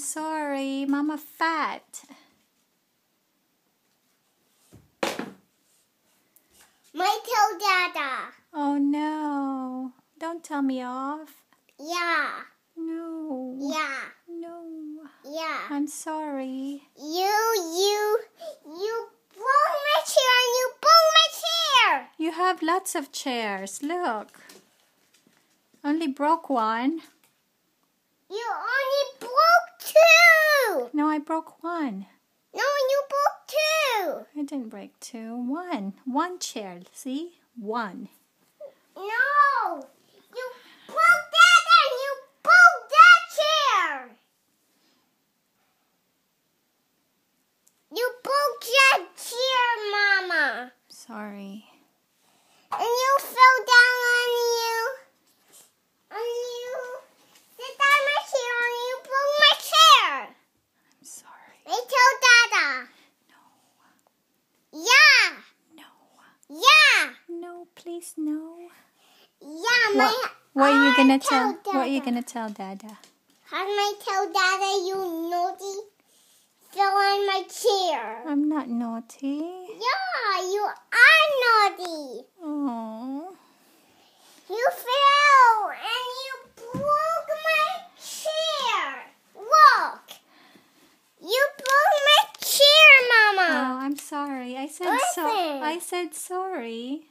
Sorry, mama fat. My toe dada. Oh no. Don't tell me off. Yeah. No. Yeah. No. Yeah. I'm sorry. You, you, you broke my chair and you broke my chair. You have lots of chairs. Look. Only broke one. You only broke two. No, I broke one. No, you broke two. I didn't break two. One. One chair. See? One. No. You broke that and you broke that chair. You broke that chair, Mama. Sorry. And you fell down on you. On you. Sit down my chair and you broke my chair. I'm sorry. I told Dada. No. Yeah. No. Yeah. No, please no. Yeah, my. What, what are you gonna tell tell? What are you gonna tell Dada? How can I tell Dada you naughty? Fell on my chair. I'm not naughty. Yeah, you are naughty. Oh. You fell and you broke my chair. Look. You broke my chair, Mama. Oh, I'm sorry. I said so. I said sorry.